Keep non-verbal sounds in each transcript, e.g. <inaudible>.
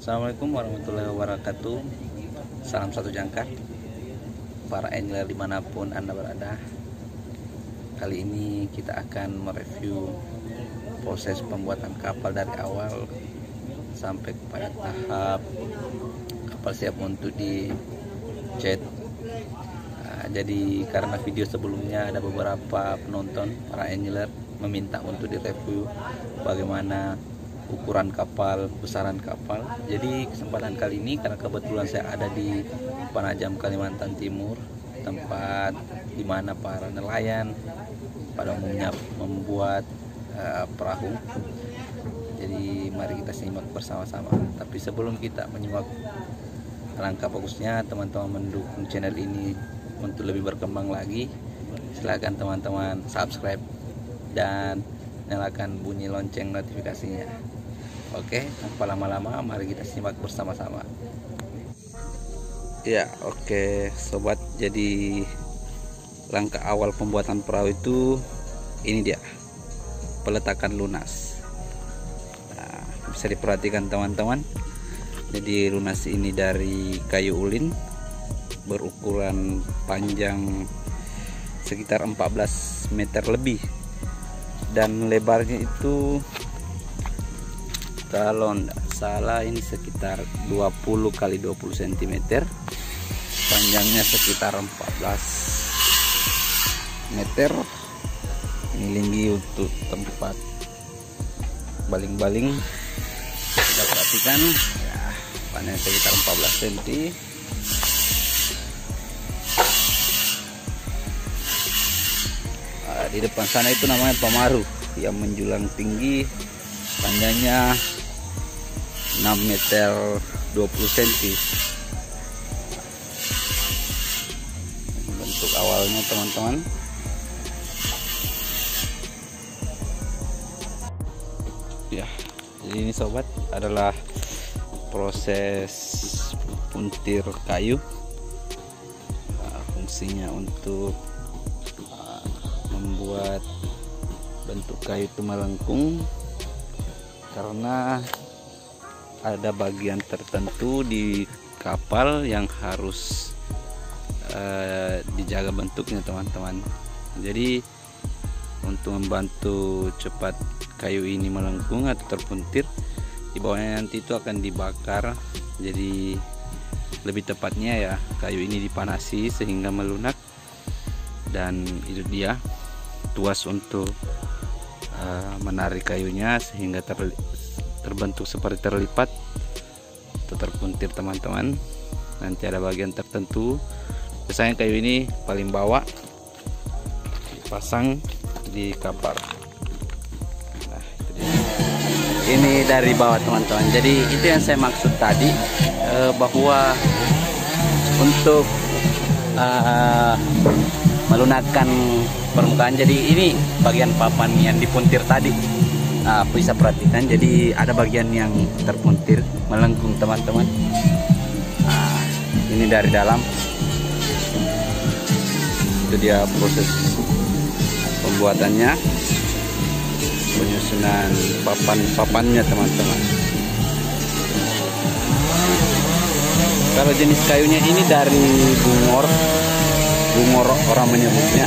Assalamualaikum warahmatullahi wabarakatuh. Salam satu jangkar. Para angler di mana pun anda berada Kali ini kita akan mereview Proses pembuatan kapal dari awal Sampai kepada tahap Kapal siap untuk dicat nah, Jadi karena video sebelumnya ada beberapa penonton Para angler meminta untuk direview Bagaimana ukuran kapal, besaran kapal. Jadi kesempatan kali ini karena kebetulan saya ada di Panajam Kalimantan Timur, tempat di mana para nelayan pada umumnya membuat uh, perahu. Jadi mari kita simak bersama-sama. Tapi sebelum kita menyimak langkah bagusnya teman-teman mendukung channel ini untuk lebih berkembang lagi, silahkan teman-teman subscribe dan nyalakan bunyi lonceng notifikasinya. Oke, tanpa lama-lama mari kita simak bersama-sama. Ya, oke sobat. Jadi langkah awal pembuatan perahu itu ini dia. Peletakan lunas. Nah, bisa diperhatikan teman-teman. Jadi lunas ini dari kayu ulin berukuran panjang sekitar 14 meter lebih dan lebarnya itu kalau tidak salah ini sekitar 20 kali 20 cm panjangnya sekitar 14 meter. Ini tinggi untuk tempat baling-baling. Kita perhatikan. Ya panjangnya sekitar 14 cm nah, di depan sana itu namanya pamaru yang menjulang tinggi. Panjangnya 6 meter 20 cm bentuk awalnya teman-teman. Ya jadi ini sobat adalah proses puntir kayu. Nah, fungsinya untuk uh, membuat bentuk kayu itu melengkung karena ada bagian tertentu di kapal yang harus uh, dijaga bentuknya teman-teman. Jadi untuk membantu cepat kayu ini melengkung atau terpuntir di bawahnya nanti itu akan dibakar. Jadi lebih tepatnya ya kayu ini dipanasi sehingga melunak dan itu dia tuas untuk uh, menarik kayunya sehingga ter terbentuk seperti terlipat atau terpuntir teman-teman. Nanti ada bagian tertentu. Biasanya kayu ini paling bawah dipasang di kapal. Nah itu dia. ini dari bawah teman-teman. Jadi itu yang saya maksud tadi eh, bahwa untuk uh, melunakkan permukaan. Jadi ini bagian papan yang dipuntir tadi nah, bisa perhatikan. Jadi ada bagian yang terpuntir melengkung teman-teman. Nah, ini dari dalam. Itu dia proses pembuatannya. Penyusunan papan-papannya teman-teman. Kalau jenis kayunya ini dari bungor. Bungor orang menyebutnya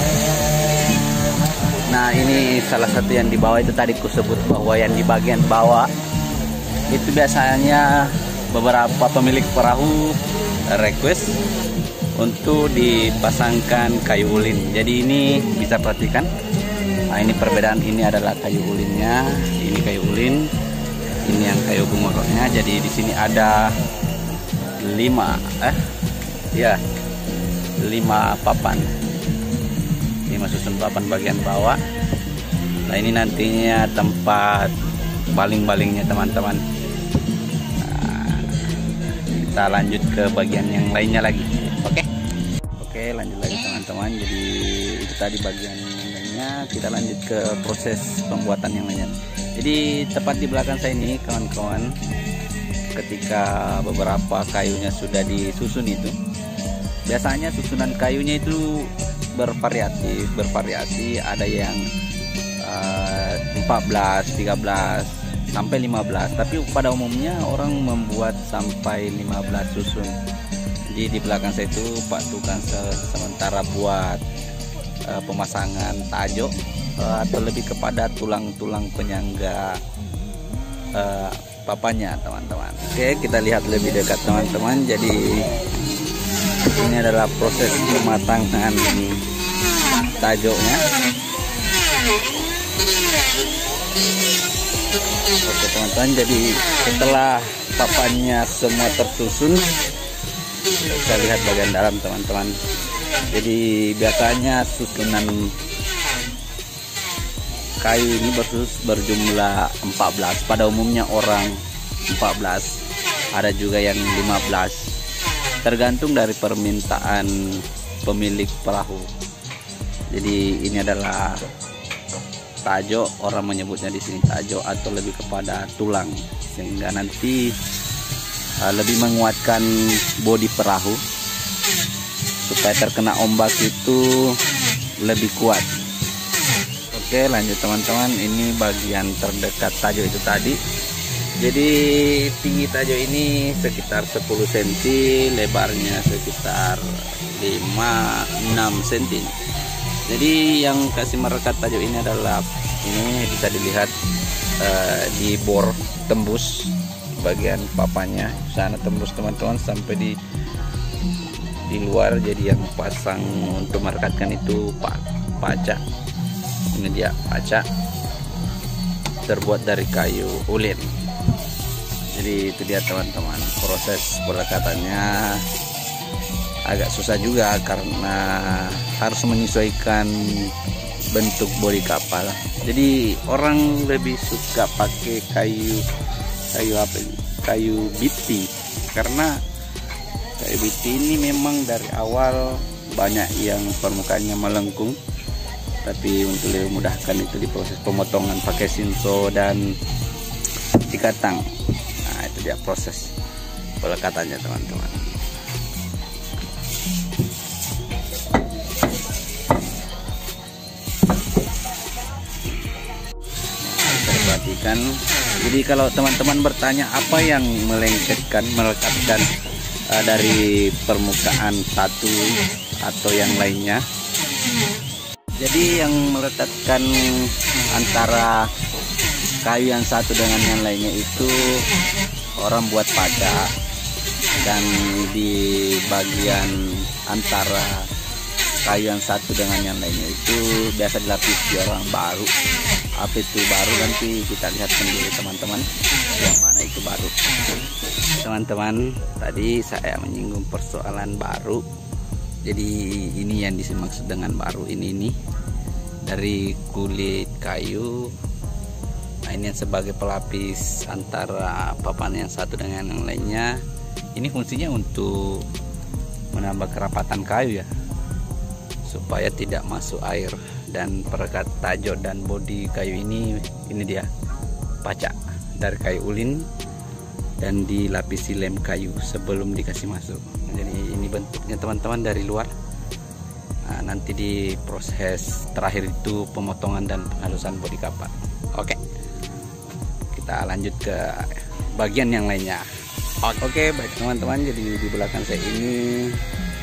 Nah ini salah satu yang di bawah itu tadi ku sebut bahwa yang di bagian bawah itu biasanya beberapa pemilik perahu request untuk dipasangkan kayu ulin. Jadi ini bisa perhatikan. Nah ini perbedaan ini adalah kayu ulinnya, ini kayu ulin, ini yang kayu bungoroknya. Jadi di sini ada lima, eh, ya lima papan lima susun papan bagian bawah. Nah ini nantinya tempat baling-balingnya teman-teman. Nah, kita lanjut ke bagian yang lainnya lagi. Oke? Oke lanjut lagi teman-teman. Jadi itu tadi bagian yang lainnya. Kita lanjut ke proses pembuatan yang lainnya. Jadi tepat di belakang saya ini kawan-kawan ketika beberapa kayunya sudah disusun itu biasanya susunan kayunya itu bervariatif bervariasi. Ada yang uh, 14 13 sampai 15 tapi pada umumnya orang membuat sampai 15 susun. Jadi di belakang saya itu Pak tukang sementara buat uh, pemasangan tajo uh, atau lebih kepada tulang-tulang penyangga uh, papanya teman-teman. Oke kita lihat lebih dekat teman-teman. Jadi ini adalah proses pematangan tajoknya. Oke teman-teman jadi setelah papannya semua tersusun kita lihat bagian dalam teman-teman. Jadi biasanya susunan kayu ini bersus berjumlah 14 pada umumnya orang 14 ada juga yang 15 tergantung dari permintaan pemilik perahu. Jadi ini adalah tajo orang menyebutnya di sini tajo atau lebih kepada tulang. Sehingga nanti uh, lebih menguatkan bodi perahu supaya terkena ombak itu lebih kuat. Oke lanjut teman-teman. Ini bagian terdekat tajo itu tadi jadi tinggi tajo ini sekitar 10 cm lebarnya sekitar 5-6 cm jadi yang kasih merekat tajo ini adalah ini bisa dilihat uh, di bor tembus bagian papanya sana tembus teman-teman sampai di di luar. Jadi yang pasang untuk merekatkan itu pak pajak ini dia kaca terbuat dari kayu ulin jadi itu dia teman-teman. Proses pelekatannya agak susah juga karena harus menyesuaikan bentuk bodi kapal. Jadi orang lebih suka pakai kayu kayu apa ini? Kayu biti karena kayu biti ini memang dari awal banyak yang permukaannya melengkung. Tapi untuk lebih mudahkan itu di proses pemotongan pakai sinso dan dikatang dia proses. Pelekatannya teman-teman. Perhatikan. Jadi kalau teman-teman bertanya apa yang melengketkan melekatkan uh, dari permukaan satu atau yang lainnya? Jadi yang meletakkan antara kayu yang satu dengan yang lainnya itu orang buat pada dan di bagian antara kayu yang satu dengan yang lainnya itu biasa dilapisi orang baru. Apa itu baru nanti kita lihat sendiri teman-teman. Yang mana itu baru. Teman-teman tadi saya menyinggung persoalan baru. Jadi ini yang dimaksud dengan baru ini nih dari kulit kayu nah ini sebagai pelapis antara papan yang satu dengan yang lainnya. Ini fungsinya untuk menambah kerapatan kayu ya supaya tidak masuk air. Dan perekat tajo dan bodi kayu ini ini dia pacak dari kayu ulin dan dilapisi lem kayu sebelum dikasih masuk. Jadi ini bentuknya teman-teman dari luar. Nah, nanti di proses terakhir itu pemotongan dan penghalusan bodi kapal oke kita lanjut ke bagian yang lainnya. Oke. Baik teman-teman jadi di belakang saya ini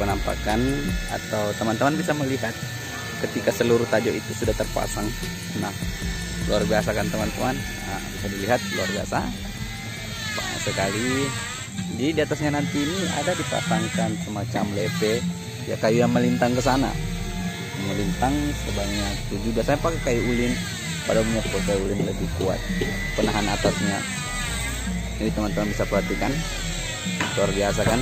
penampakan atau teman-teman bisa melihat ketika seluruh tajuk itu sudah terpasang. Nah luar biasa kan teman-teman? Nah, bisa dilihat luar biasa. Banyak sekali. Di di atasnya nanti ini ada dipasangkan semacam lepe ya kayu yang melintang ke sana. Melintang sebanyak tujuh biasanya pakai kayu ulin pada umumnya kayu ulin lebih kuat penahan atasnya. Ini teman-teman bisa perhatikan. Luar biasa kan?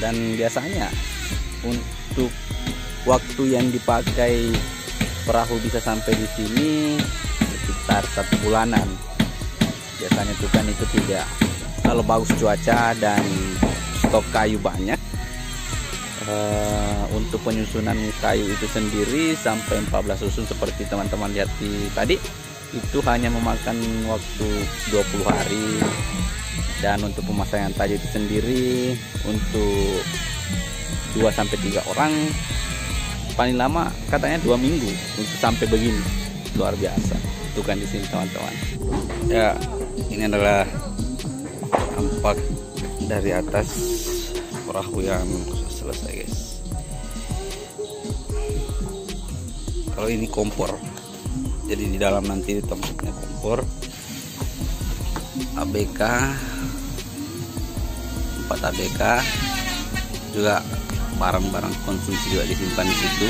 Dan biasanya untuk waktu yang dipakai perahu bisa sampai di sini sekitar satu bulanan. Biasanya itu kan itu tidak kalau bagus cuaca dan stok kayu banyak uh, untuk penyusunan kayu itu sendiri sampai 14 susun seperti teman-teman lihat di tadi itu hanya memakan waktu 20 hari. Dan untuk pemasangan tadi itu sendiri untuk 2 sampai 3 orang paling lama katanya dua minggu untuk sampai begini. Luar biasa. Dibutuhkan di sini teman-teman. Ya ini adalah tampak dari atas perahu yang selesai guys. Kalau ini kompor jadi di dalam nanti tempatnya kompor. ABK 4 ABK juga barang-barang konsumsi juga disimpan di situ.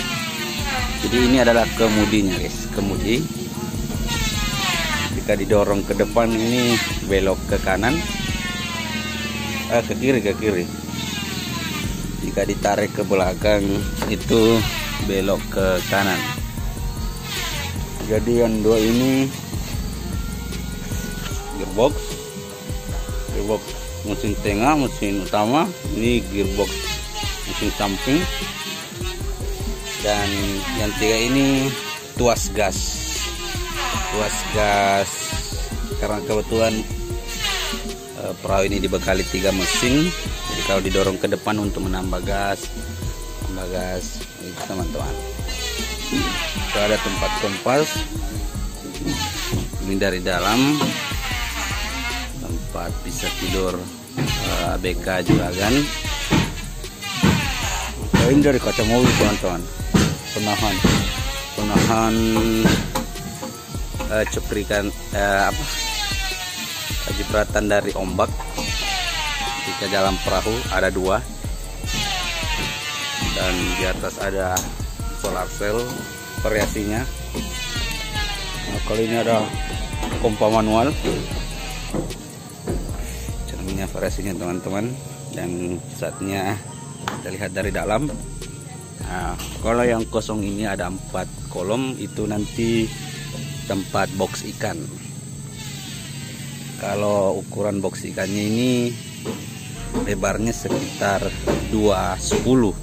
Jadi ini adalah kemudinya guys kemudi. Jika didorong ke depan ini belok ke kanan. Eh, ke kiri ke kiri jika ditarik ke belakang itu belok ke kanan. Jadi yang dua ini gearbox. Gearbox mesin tengah mesin utama. Ini gearbox mesin samping. Dan yang tiga ini tuas gas. Tuas gas. Karena kebetulan perahu ini dibekali tiga mesin. Jadi kalau didorong ke depan untuk menambah gas menambah gas itu teman-teman. Itu ada tempat kompas. Ini dari dalam. Tempat bisa tidur uh, eh, ABK juga kan. Ini dari kaca mobil teman-teman. Penahan. Penahan uh, ceprikan uh, apa jebratan dari ombak. Jika dalam perahu ada dua. Dan di atas ada solar cell variasinya. Nah, kalau ini ada pompa manual. Cerminnya variasinya teman-teman. Dan saatnya kita lihat dari dalam. Nah kalau yang kosong ini ada empat kolom. Itu nanti tempat box ikan kalau ukuran box ikannya ini lebarnya sekitar 210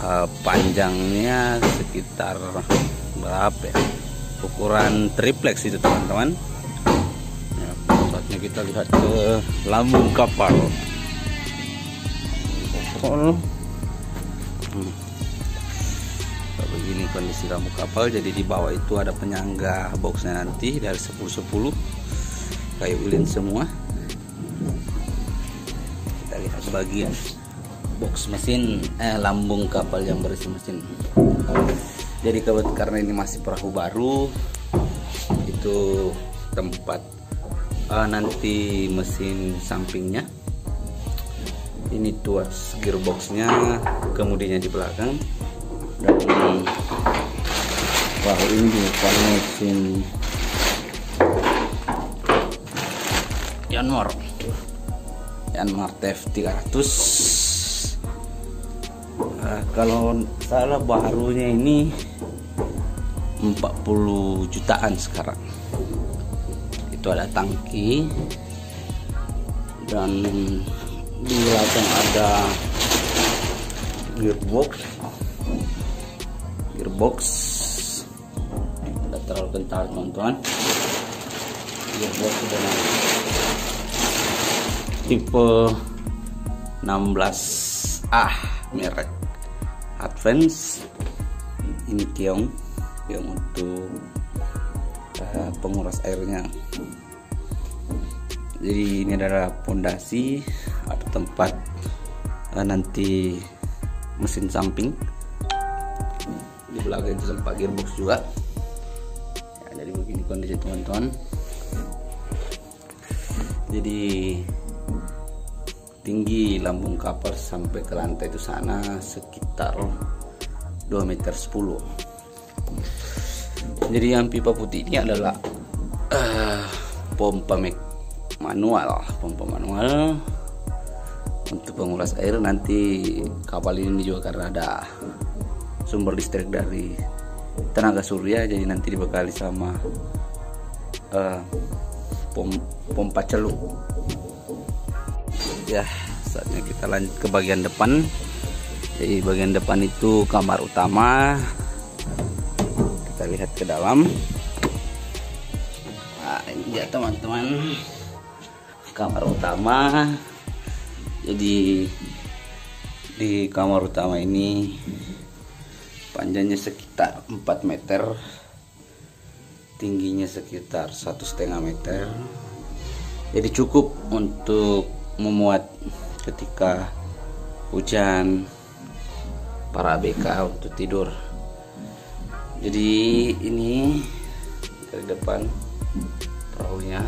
uh, panjangnya sekitar berapa ya? Ukuran triplex itu teman-teman. Ya, kita lihat ke lambung kapal. Kondisi lambung kapal jadi di bawah itu ada penyangga boxnya nanti dari 10-10 kayu ulin semua. Kita lihat bagian box mesin eh lambung kapal yang berisi mesin. Jadi karena ini masih perahu baru itu tempat uh, nanti mesin sampingnya. Ini tuas gearboxnya kemudiannya di belakang. Dan perahu ini juga mesin. Yanmar. Yanmar TF 300 Nah, kalau salah barunya ini 40 jutaan sekarang. Itu ada tangki. Dan di belakang ada gearbox. Gearbox kental teman-teman gearbox sudah tipe 16A merek advance. Ini kiong kiong untuk uh, penguras airnya. Jadi ini adalah pondasi ada tempat uh, nanti mesin samping. Di belakang itu tempat gearbox juga kondisi teman-teman. Jadi tinggi lambung kapal sampai ke lantai itu sana sekitar 2 meter 10 jadi yang pipa putih ini adalah uh, pompa manual. Pompa manual untuk penguras air. Nanti kapal ini juga karena ada sumber listrik dari tenaga surya jadi nanti dibekali sama uh, pom pompa celup ya saatnya kita lanjut ke bagian depan. Jadi bagian depan itu kamar utama. Kita lihat ke dalam. Nah ini dia teman-teman. Kamar utama. Jadi di kamar utama ini panjangnya sekitar 4 meter tingginya sekitar satu setengah meter. Jadi cukup untuk memuat ketika hujan para ABK untuk tidur. Jadi ini dari depan perahunya.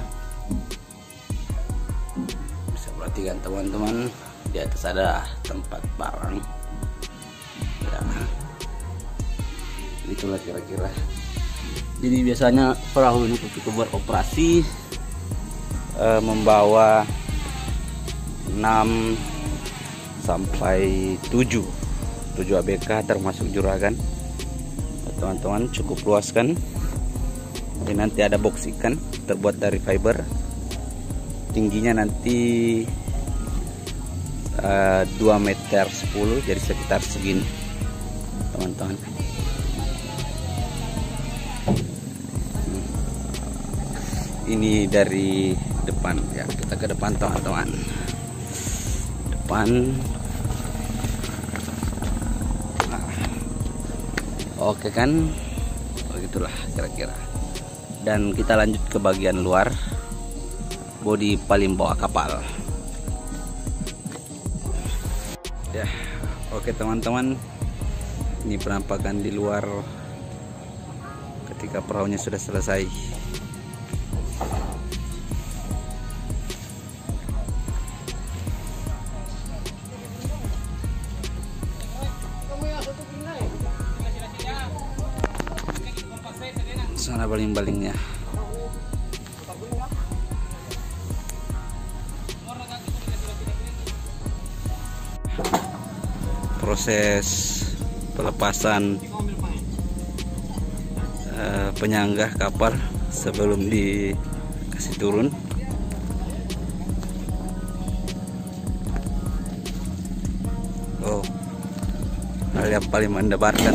Bisa perhatikan teman-teman di atas ada tempat barang. Ya itulah kira-kira. Jadi biasanya perahu ini ketika beroperasi eh, membawa 6 sampai 7 7 ABK termasuk juragan. Teman-teman cukup luas kan ini nanti ada box ikan terbuat dari fiber. Tingginya nanti uh, 2 meter 10 jadi sekitar segini. Teman-teman ini dari depan ya. Kita ke depan teman-teman. Depan. Nah. oke kan? Begitulah kira-kira. Dan kita lanjut ke bagian luar. Bodi paling bawah kapal. Ya oke teman-teman. Ini penampakan di luar ketika perahunya sudah selesai baling-balingnya. Proses pelepasan uh, penyanggah kapal sebelum dikasih turun. Oh hal yang paling mendebarkan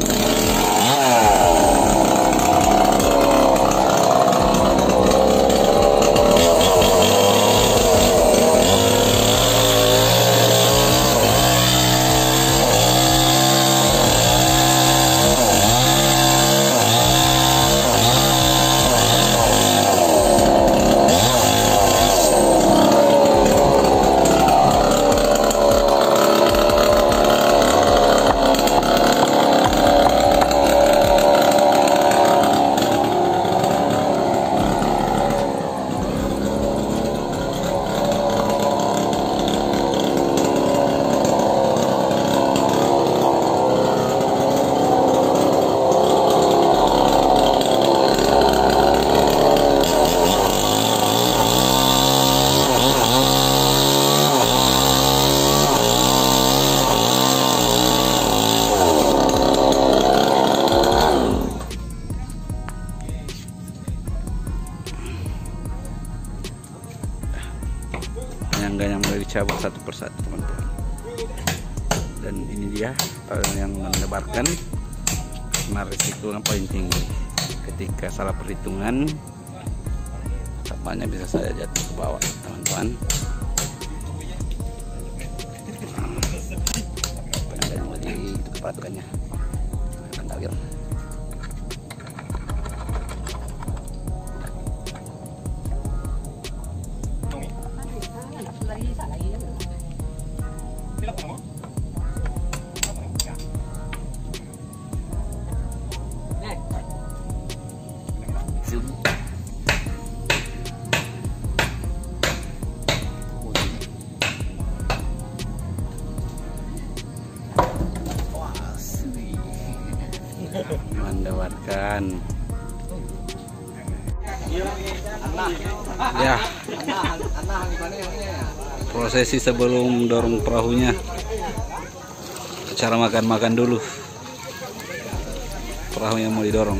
dicabut satu persatu teman-teman. Dan ini dia yang menebarkan risiko yang paling tinggi. Ketika salah perhitungan kapalnya bisa saja jatuh ke bawah teman-teman ikan ya. Prosesi sebelum dorong perahunya. Cara makan-makan dulu. Perahu yang mau didorong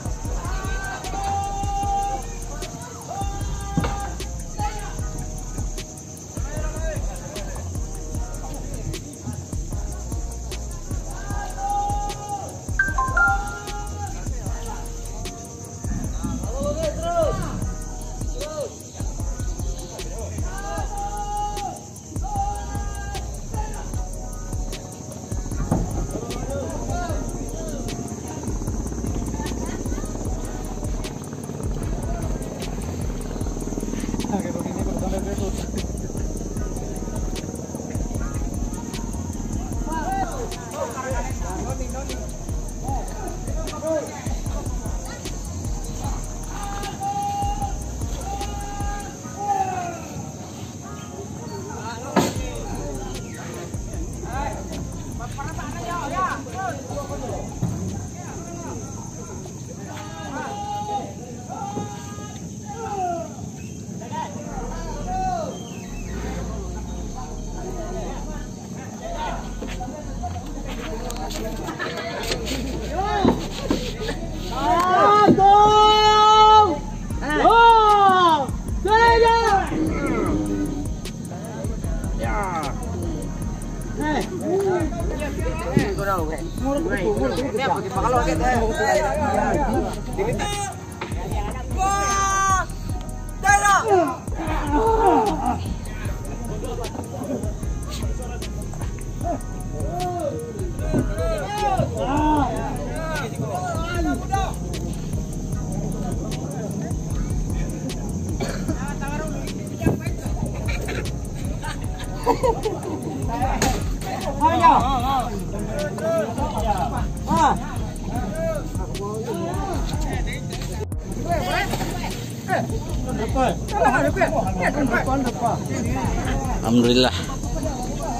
Alhamdulillah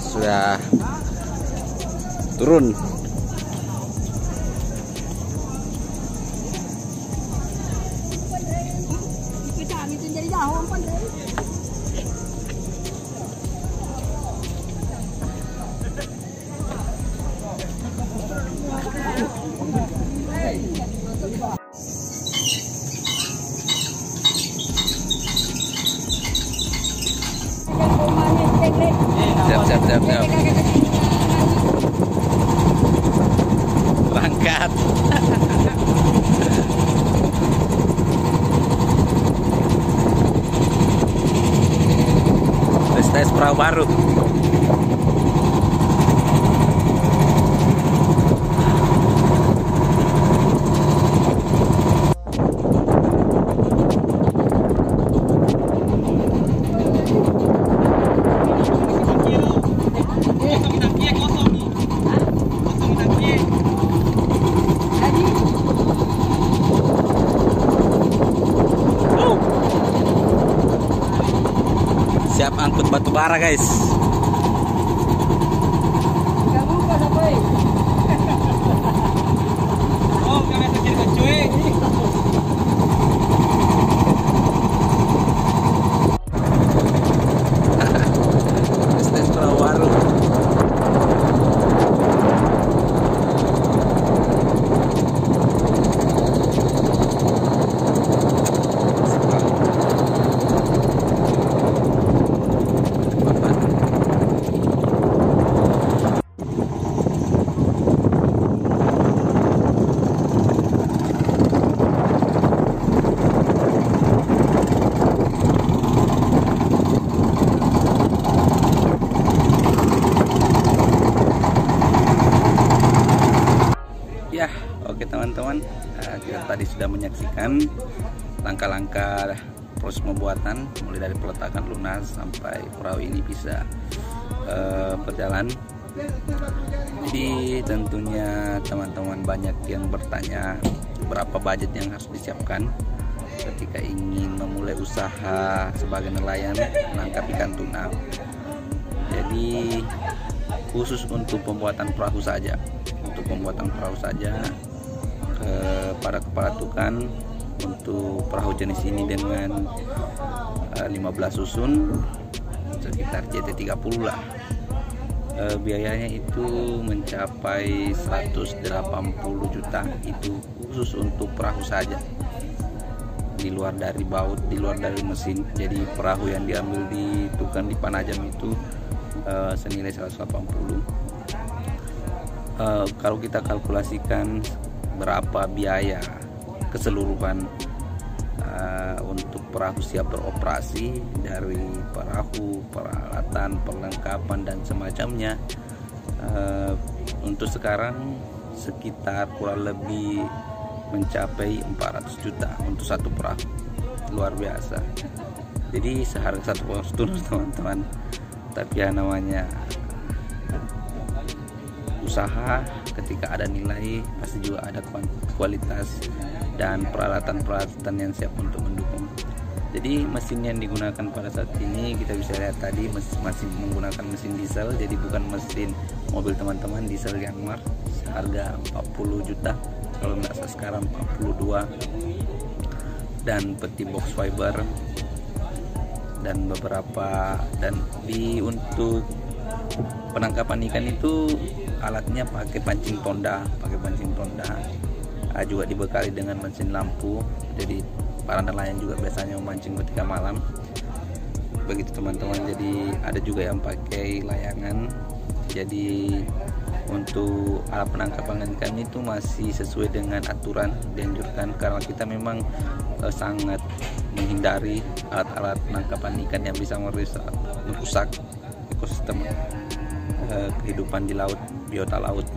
sudah turun bara guys tes tes perahu baru Ya, oke teman-teman, Nah, kita tadi sudah langkah-langkah proses pembuatan mulai dari peletakan lunas sampai perahu ini bisa eh, berjalan. Jadi tentunya teman-teman banyak yang bertanya berapa budget yang harus disiapkan ketika ingin memulai usaha sebagai nelayan menangkap ikan tuna. Jadi khusus untuk pembuatan perahu saja untuk pembuatan perahu saja kepada kepala tukan untuk perahu jenis ini dengan eh, 15 susun sekitar JT30 lah. Eh, biayanya itu mencapai 180 juta. Itu khusus untuk perahu saja. Di luar dari baut di luar dari mesin. Jadi perahu yang diambil di tukan di Panajam itu eh, senilai 180 Eh, kalau kita kalkulasikan berapa biaya keseluruhan eh, untuk perahu siap beroperasi dari perahu, peralatan, perlengkapan dan semacamnya. Eh, untuk sekarang sekitar kurang lebih mencapai 400 juta untuk satu perahu. Luar biasa. Jadi seharga satu turun <laughs> teman-teman. Tapi ya namanya usaha ketika ada nilai pasti juga ada kualitas dan peralatan-peralatan yang siap untuk mendukung. Jadi mesin yang digunakan pada saat ini kita bisa lihat tadi masih menggunakan mesin diesel jadi bukan mesin mobil teman-teman diesel Yanmar harga 40 juta kalau nggak salah sekarang 42 dan peti box fiber dan beberapa dan di untuk penangkapan ikan itu alatnya pakai pancing tonda pakai pancing tonda. Ah, juga dibekali dengan mesin lampu. Jadi para nelayan juga biasanya memancing ketika malam. Begitu teman-teman jadi ada juga yang pakai layangan. Jadi untuk alat penangkapan ikan itu masih sesuai dengan aturan dianjurkan karena kita memang uh, sangat menghindari alat-alat penangkapan ikan yang bisa merusak, merusak ekosistem uh, kehidupan di laut biota laut.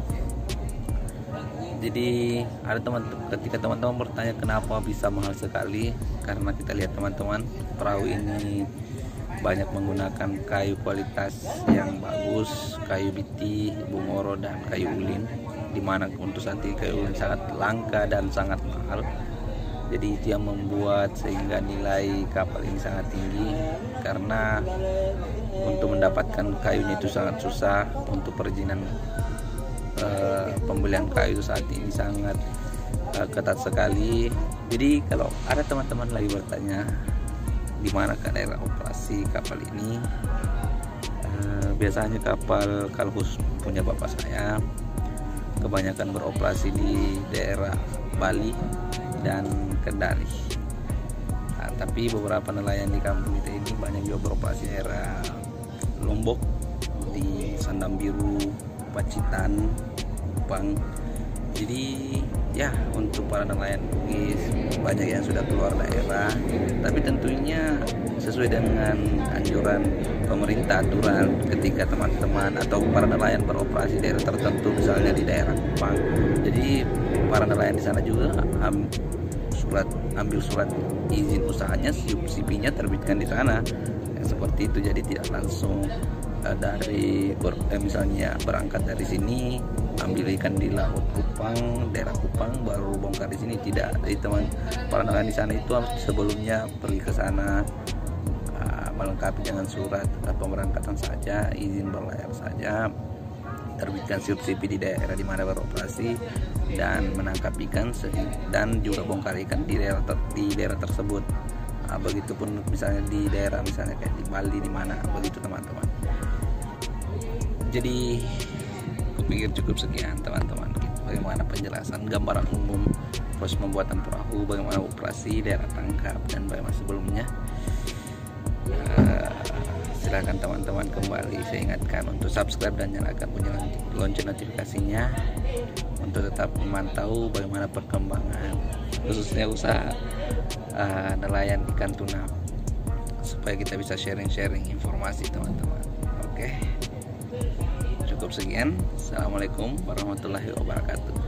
Jadi ada teman ketika teman-teman bertanya kenapa bisa mahal sekali? Karena kita lihat teman-teman perahu ini banyak menggunakan kayu kualitas yang bagus kayu biti bungoro dan kayu ulin di mana untuk saat ini kayu ulin sangat langka dan sangat mahal. Jadi itu yang membuat sehingga nilai kapal ini sangat tinggi. Karena untuk mendapatkan kayu itu sangat susah. Untuk perizinan uh, pembelian kayu saat ini sangat uh, ketat sekali. Jadi kalau ada teman-teman lagi bertanya di mana daerah operasi kapal ini? Uh, biasanya kapal kalbus punya bapak saya kebanyakan beroperasi di daerah Bali dan Kendari. Nah, tapi beberapa nelayan di kampung kita ini banyak juga beroperasi daerah Lombok di Sandam Biru Pacitan Kupang. Jadi ya untuk para nelayan Bugis banyak yang sudah keluar daerah. Tapi tentunya sesuai dengan anjuran pemerintah aturan ketika teman-teman atau para nelayan beroperasi daerah tertentu misalnya di daerah Kupang. Jadi para nelayan di sana juga um, surat ambil surat izin usahanya CP-nya terbitkan di sana seperti itu. Jadi tidak langsung uh, dari ber, eh, misalnya berangkat dari sini ambil ikan di laut Kupang daerah Kupang baru bongkar di sini. Tidak. Jadi teman para nelayan di sana itu sebelumnya pergi ke sana uh, melengkapi dengan surat pemberangkatan saja izin berlayar saja terbitkan subsidi di daerah di mana beroperasi dan menangkap ikan dan juga bongkar ikan di daerah di daerah tersebut. Nah, begitupun misalnya di daerah misalnya kayak di Bali di mana begitu teman-teman. Jadi kupikir cukup sekian teman-teman bagaimana penjelasan gambaran umum proses pembuatan perahu bagaimana operasi daerah tangkap dan bagaimana sebelumnya uh, silahkan teman-teman kembali saya ingatkan untuk subscribe dan nyalakan bunyi lonceng notifikasinya untuk tetap memantau bagaimana perkembangan khususnya usaha uh, nelayan ikan tuna supaya kita bisa sharing-sharing informasi teman-teman. Oke. Okay cukup sekian. Assalamualaikum warahmatullahi wabarakatuh